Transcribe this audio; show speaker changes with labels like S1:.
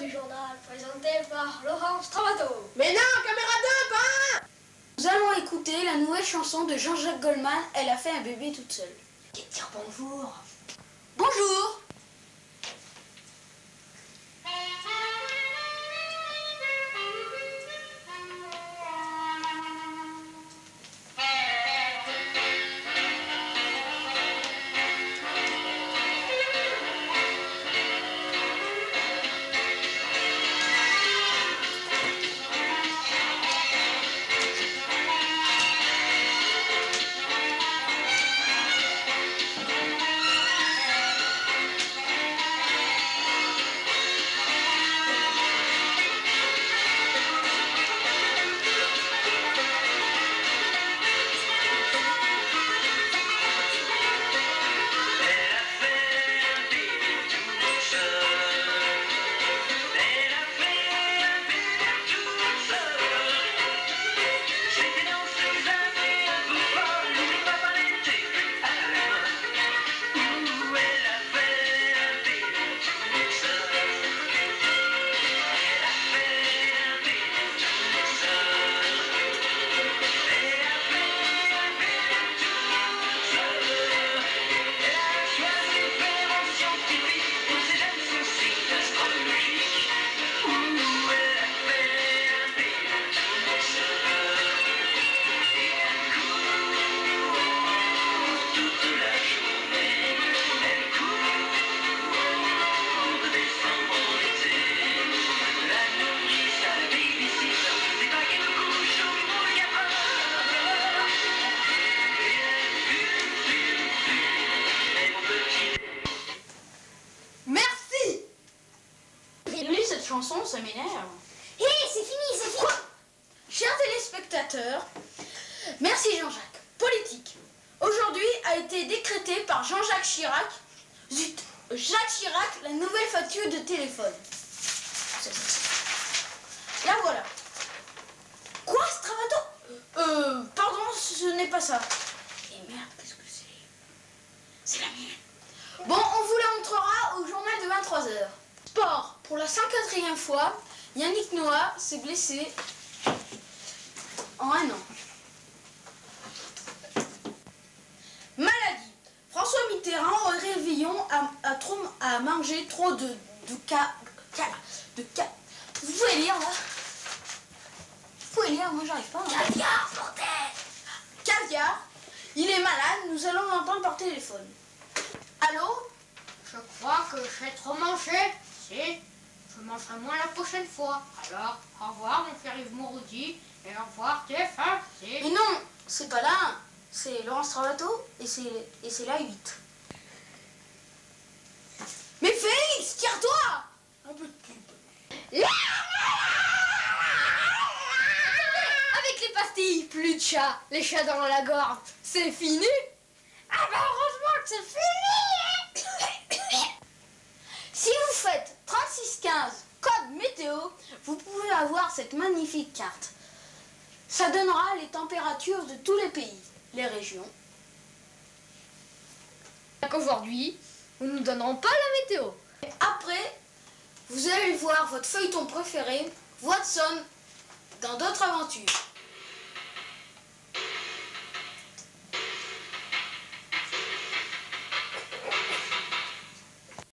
S1: du journal, présenté par Laurent Stravato.
S2: Mais non, caméra 2, pas
S3: Nous allons écouter la nouvelle chanson de Jean-Jacques Goldman, Elle a fait un bébé toute seule.
S2: Et dire bonjour.
S3: Bonjour chanson, ça m'énerve.
S1: Hé, c'est fini, c'est fini.
S3: Chers téléspectateurs, merci Jean-Jacques. Politique. Aujourd'hui a été décrété par Jean-Jacques Chirac, zut, Jacques Chirac, la nouvelle facture de téléphone. La voilà. Quoi, Stravato? Euh, pardon, ce n'est pas ça. Et merde, qu'est-ce que c'est? C'est la mienne. Bon, on vous la montrera au journal de 23h. Sport, pour la 104e fois, Yannick Noah s'est blessé en un an. Maladie. François Mitterrand au réveillon a, a trop, a mangé trop de, de ca, ca- de ca- Vous pouvez lire là Vous pouvez lire, moi j'arrive pas. hein.
S1: Caviar, bordel.
S3: Caviar. Il est malade, nous allons l'entendre par téléphone. Allô?
S4: Je crois que j'ai trop mangé. Si, je mangerai moins la prochaine fois. Alors, au revoir mon cher Yves Mouroudi et au revoir TF1. Si.
S3: Mais non, c'est pas là. C'est Laurent Stravato et c'est et c'est la 8. Mais Félix, tire-toi Un peu de pub.
S4: Avec les pastilles, plus de chat, les chats dans la gorge, c'est fini Ah bah heureusement que c'est fini
S3: Si vous faites 3615 code météo, vous pouvez avoir cette magnifique carte. Ça donnera les températures de tous les pays, les régions.
S4: Qu'aujourd'hui, nous ne nous donnerons pas la météo.
S3: Après, vous allez voir votre feuilleton préféré, Watson, dans d'autres aventures.